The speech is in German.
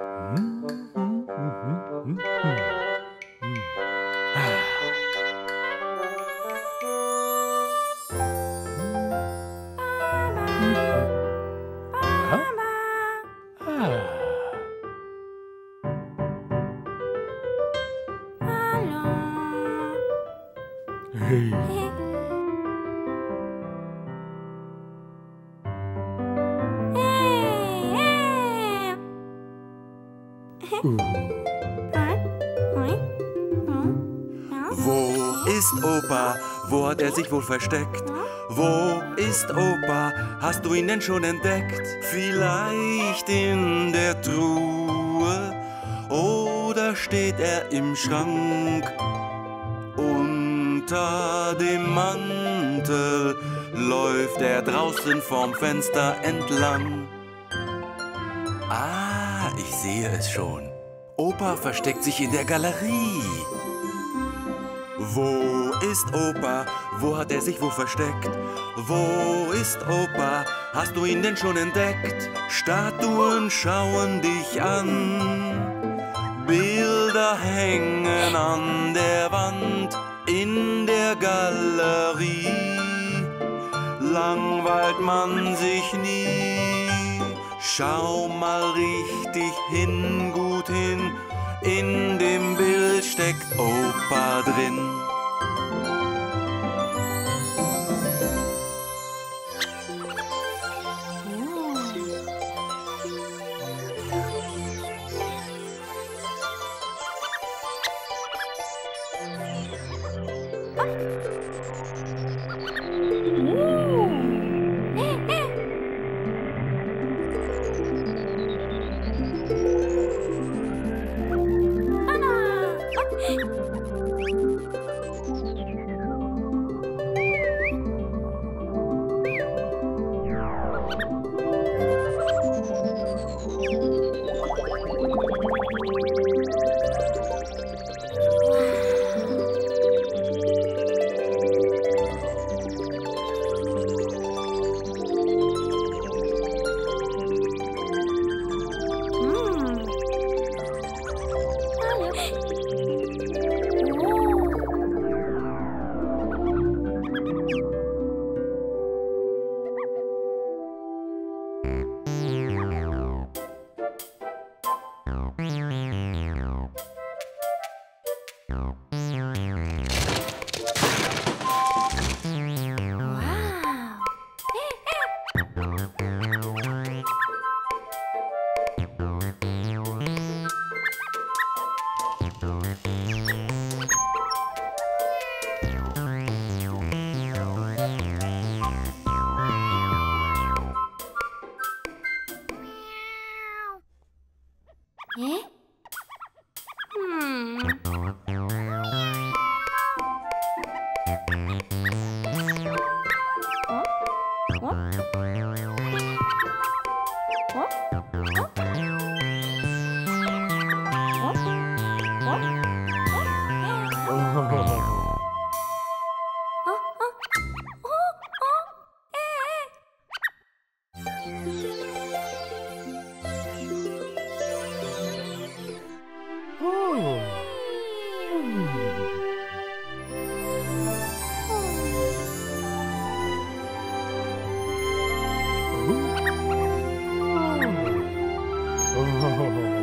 음, 음, 음, Hey. Wo ist Opa? Wo hat er sich wohl versteckt? Wo ist Opa? Hast du ihn denn schon entdeckt? Vielleicht in der Truhe oder steht er im Schrank? Unter dem Mantel läuft er draußen vorm Fenster entlang. Ah, ich sehe es schon. Opa versteckt sich in der Galerie. Wo ist Opa? Wo hat er sich wohl versteckt? Wo ist Opa? Hast du ihn denn schon entdeckt? Statuen schauen dich an. Bilder hängen an der Wand in der Galerie. Langweilt man sich nie. Schau mal richtig hin, gut hin, in dem Bild steckt Opa drin. Oh. Hmm. ho, ho.